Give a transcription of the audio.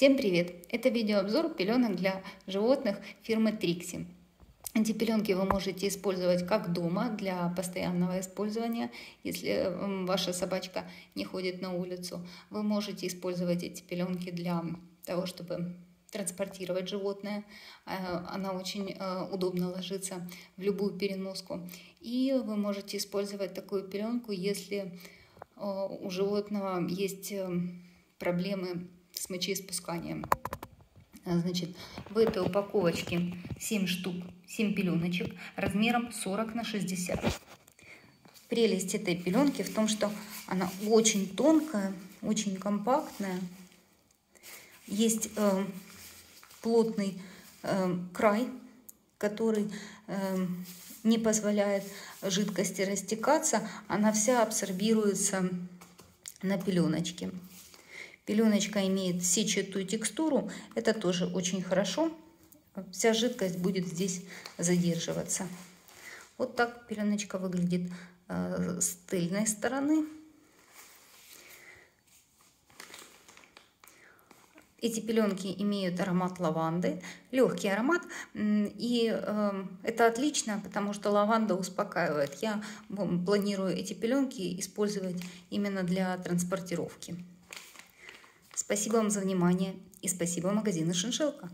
Всем привет! Это видеообзор пеленок для животных фирмы Trixie. Эти пеленки вы можете использовать как дома для постоянного использования, если ваша собачка не ходит на улицу. Вы можете использовать эти пеленки для того, чтобы транспортировать животное. Э, она очень э, удобно ложится в любую переноску. И вы можете использовать такую пеленку, если э, у животного есть проблемы с мочеиспусканием. Значит, в этой упаковочке 7 штук, 7 пеленочек размером 40 на 60. Прелесть этой пеленки в том, что она очень тонкая, очень компактная. Есть э, плотный э, край, который э, не позволяет жидкости растекаться. Она вся абсорбируется на пеленочке. Пеленочка имеет сетчатую текстуру, это тоже очень хорошо. Вся жидкость будет здесь задерживаться. Вот так пеленочка выглядит э, с тыльной стороны. Эти пеленки имеют аромат лаванды, легкий аромат, и э, это отлично, потому что лаванда успокаивает. Я планирую эти пеленки использовать именно для транспортировки. Спасибо вам за внимание и спасибо магазину «Шиншелка».